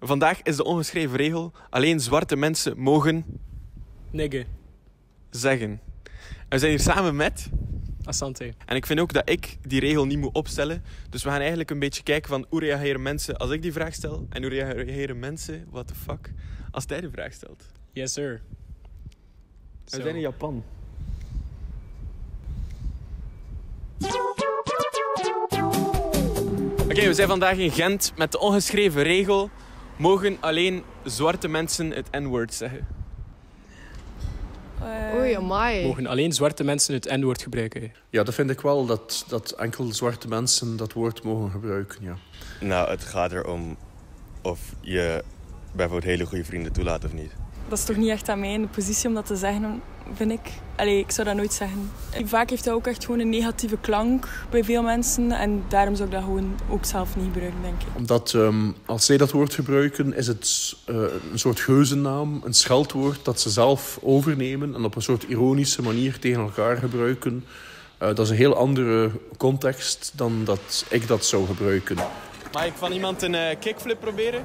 Vandaag is de ongeschreven regel: alleen zwarte mensen mogen Nigge. zeggen. En we zijn hier samen met. Asante. En ik vind ook dat ik die regel niet moet opstellen. Dus we gaan eigenlijk een beetje kijken van hoe reageren mensen als ik die vraag stel. En hoe reageren mensen, what the fuck, als hij de vraag stelt. Yes, sir. We zijn in Japan. Oké, we zijn vandaag in Gent met de ongeschreven regel. Mogen alleen zwarte mensen het N-woord zeggen? Oei, amai. Mogen alleen zwarte mensen het N-woord gebruiken? Ja, dat vind ik wel dat, dat enkel zwarte mensen dat woord mogen gebruiken. Ja. Nou, het gaat erom of je bijvoorbeeld hele goede vrienden toelaat of niet. Dat is toch niet echt aan mij in de positie om dat te zeggen, vind ik. Allee, ik zou dat nooit zeggen. Vaak heeft dat ook echt gewoon een negatieve klank bij veel mensen. En daarom zou ik dat gewoon ook zelf niet gebruiken, denk ik. Omdat ehm, als zij dat woord gebruiken, is het eh, een soort geuzennaam, een scheldwoord dat ze zelf overnemen en op een soort ironische manier tegen elkaar gebruiken. Eh, dat is een heel andere context dan dat ik dat zou gebruiken. Mag ik van iemand een eh, kickflip proberen?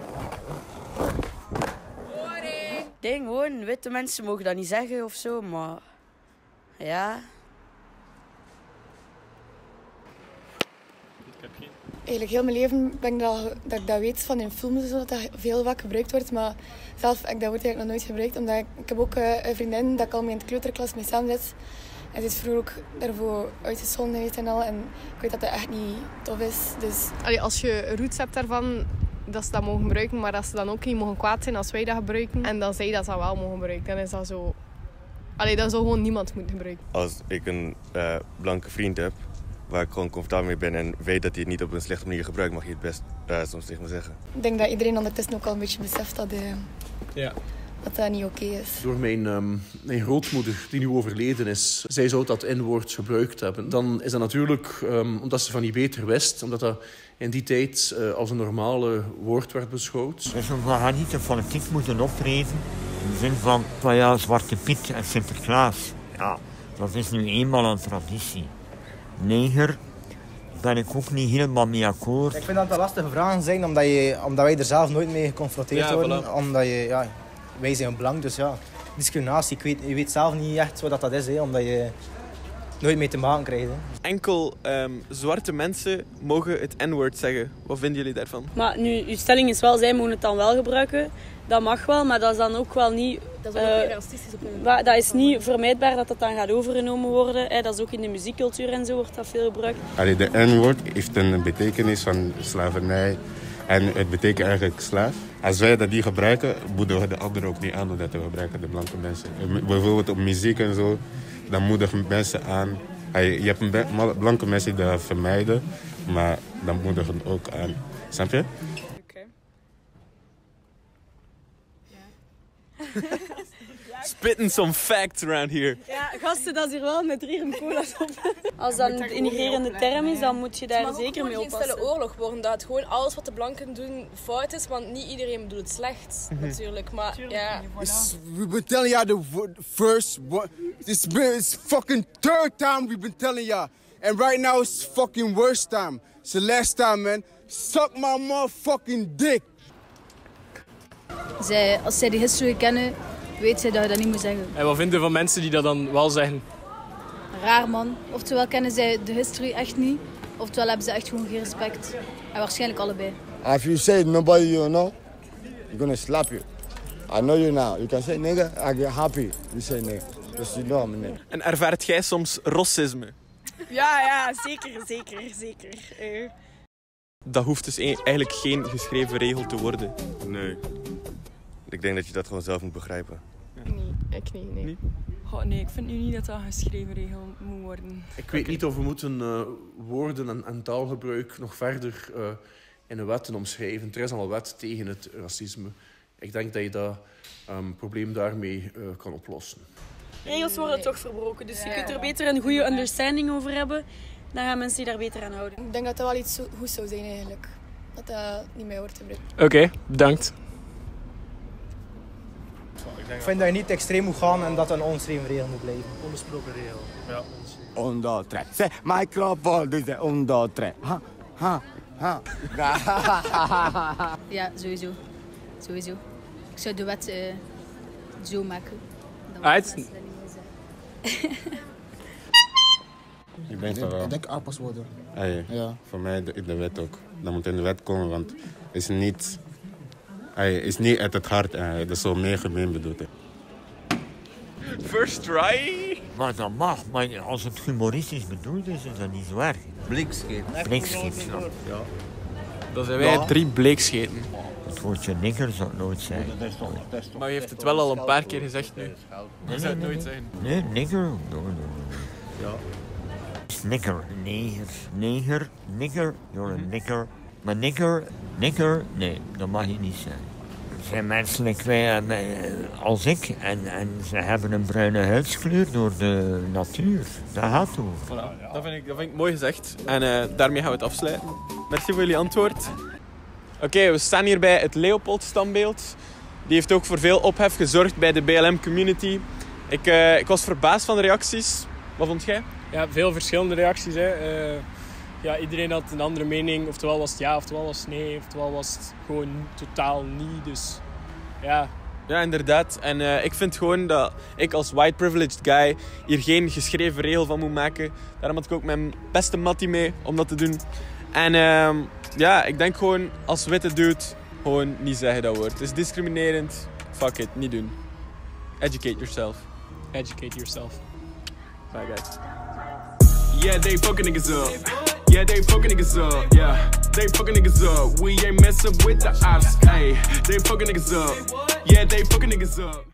Ding, gewoon, witte mensen mogen dat niet zeggen of zo, maar ja. Eigenlijk heel mijn leven ben ik dat, dat ik dat weet van in films en zo, dat dat veel vaak gebruikt wordt. Maar zelf heb ik dat woord eigenlijk nog nooit gebruikt. Omdat ik, ik heb ook eh, een vriendin dat ik al mee in de kleuterklas mee samen zit. En ze is vroeger ook daarvoor geweest en al. En ik weet dat dat echt niet tof is. Dus Allee, als je roots hebt daarvan, dat ze dat mogen gebruiken, maar dat ze dan ook niet mogen kwaad zijn als wij dat gebruiken. En dan zij dat ze dat wel mogen gebruiken. Dan is dat zo... Allee, dat zou gewoon niemand moeten gebruiken. Als ik een eh, blanke vriend heb waar ik gewoon comfortabel mee ben en weet dat hij het niet op een slechte manier gebruikt, mag je het best eh, soms tegen me zeggen. ik denk dat iedereen ondertussen ook al een beetje beseft dat, eh, Ja. Dat dat niet oké is. Door mijn, ehm, mijn grootmoeder, die nu overleden is, zij zou dat N-woord gebruikt hebben. Dan is dat natuurlijk ehm, omdat ze van niet beter wist, omdat dat in die tijd eh, als een normale woord werd beschouwd. Dus we gaan niet de politiek moeten optreden. In de zin van, van ja, Zwarte Piet en Sinterklaas. Ja, dat is nu eenmaal een traditie. Neger ben ik ook niet helemaal mee akkoord. Ik vind dat dat lastige vragen zijn, omdat, je, omdat wij er zelf nooit mee geconfronteerd Ja, worden. voilà. Omdat je, ja, wij zijn blank, dus ja, discriminatie. Ik weet, je weet zelf niet echt wat dat is, hè, omdat je nooit mee te maken krijgt. Hè. Enkel ehm, zwarte mensen mogen het N-woord zeggen. Wat vinden jullie daarvan? Maar nu, uw stelling is wel, zij mogen het dan wel gebruiken. Dat mag wel, maar dat is dan ook wel niet... Dat is ook ook Eh, racistisch op een wa- dat is niet vermijdbaar dat dat dan gaat overgenomen worden. Hè. Dat is ook in de muziekcultuur en zo wordt dat veel gebruikt. Allee, de N-woord heeft een betekenis van slavernij. En het betekent eigenlijk slaaf. Als wij dat niet gebruiken, moeten we de anderen ook niet aan doen dat we gebruiken, de blanke mensen. Eh, Bijvoorbeeld op muziek en zo, dan moedigen mensen aan. Je hebt een blanke mensen die dat vermijden, maar dan moedigen ook aan. Snap je? Spitting some facts around here. Ja, gasten, dat is hier wel met drie cola's op. Als dat een denigrerende term is, dan moet je daar zeker mee geen oppassen. stille oorlog worden. Dat gewoon alles wat de blanken doen fout is. Want niet iedereen bedoelt het slecht, Mhm. natuurlijk. Maar ja... We've been telling y'all the first. This is fucking third time we've been telling y'all. And right now it's fucking worst time. It's the last time, man. Suck my motherfucking dick. Zij, als zij die history kennen, weet zij dat je dat niet moet zeggen. En wat vinden van mensen die dat dan wel zeggen? Raar man. Oftewel kennen zij de history echt niet, oftewel hebben ze echt gewoon geen respect. En waarschijnlijk allebei. If you say nobody you know, you're gonna slap you. I know you now. You can say nigga, I get happy. You say nigga. Because you know I'm nigga. En ervaart jij soms racisme? Ja, ja, zeker, zeker, zeker. Eh. Dat hoeft dus e- eigenlijk geen geschreven regel te worden. Nee. Ik denk dat je dat gewoon zelf moet begrijpen. Nee, ik niet, nee. Goh, nee, ik vind nu niet dat dat een geschreven regel moet worden. Ik weet niet of we moeten eh, woorden en, en taalgebruik nog verder eh, in een wetten omschrijven. Er is al een wet tegen het racisme. Ik denk dat je dat ehm, probleem daarmee eh, kan oplossen. Regels worden toch verbroken, dus je kunt er beter een goede understanding over hebben. Dan gaan mensen die daar beter aan houden. Ik denk dat dat wel iets goed zou zijn eigenlijk. Dat dat niet meer wordt gebruikt. Oké, bedankt. Ik vind dat je niet extreem moet gaan en dat een ongeschreven regel moet blijven. Onbesproken regel. Ja, Onder tre. Zeg, microfoon, dus. Ha, ha, ha. Ja, sowieso. Sowieso. Ik zou de wet eh, zo maken. Uit. dat. Ik denk van wel. Ik denk A-paswoorden. Ah, ja. Ja. Voor mij de, de wet ook. Dat moet in de wet komen, want het is niet, ja, is niet uit het hart. eh, Het is zo meer gemeen bedoeld. First try. Maar dat mag, maar als het humoristisch bedoeld is, is dat niet zo erg. Blikschip. Blikschip, ja. Ja. Dat zijn wij drie bleekscheten. Het woordje nigger zou nooit zeggen. Maar je heeft het wel al een paar keer gezegd nu. Nee, zou het nooit nee. zeggen. Nee, nigger. Ja. Nigger, neger, neger, nigger, you're a nigger. Maar nigger, nigger, nee, dat mag je niet zeggen. Ze zijn menselijk eh, als ik en, en ze hebben een bruine huidskleur door de natuur. Dat gaat over. Voilà, dat, vind ik, dat vind ik mooi gezegd. En eh, daarmee gaan we het afsluiten. Merci voor jullie antwoord. Oké, we staan hier bij het Leopold-standbeeld. Die heeft ook voor veel ophef gezorgd bij de BLM-community. Ik, eh, ik was verbaasd van de reacties. Wat vond jij? Ja, veel verschillende reacties. Hè. Eh, ja, iedereen had een andere mening. Oftewel was het ja, oftewel was het nee, oftewel was het gewoon totaal niet. Dus ja, Ja, inderdaad. En eh, ik vind gewoon dat ik als white privileged guy hier geen geschreven regel van moet maken. Daarom had ik ook mijn beste mattie mee om dat te doen. En ehm, ja, ik denk gewoon als witte dude gewoon niet zeggen dat woord. Het is discriminerend. Fuck it, niet doen. Educate yourself. educate yourself. Bye guys. Yeah, they fucking niggas up. Yeah, they fucking niggas up. Yeah, they fucking niggas up. We ain't messing with the ops. Hey, they fucking niggas up. Yeah, they fucking niggas up.